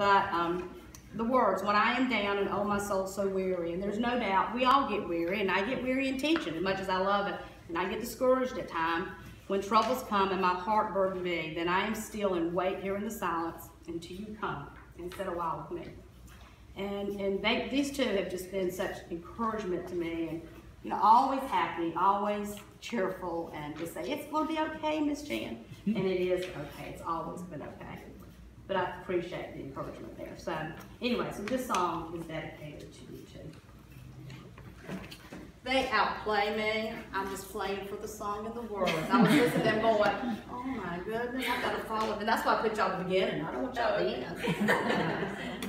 But um, the words, when I am down and oh my soul so weary, and there's no doubt we all get weary, and I get weary in teaching as much as I love it, and I get discouraged at times. When troubles come and my heart burden me, then I am still and wait here in the silence until you come and sit a while with me. And and they, these two have just been such encouragement to me, and you know, always happy, always cheerful, and just say it's going to be okay, Miss Jan, and it is okay. It's always been okay but I appreciate the encouragement there. So anyway, so this song is dedicated to you two. They outplay me. I'm just playing for the song and the words. I was listening to them going, oh my goodness, I've gotta follow. And that's why I put y'all at the beginning. I don't want y'all at the end.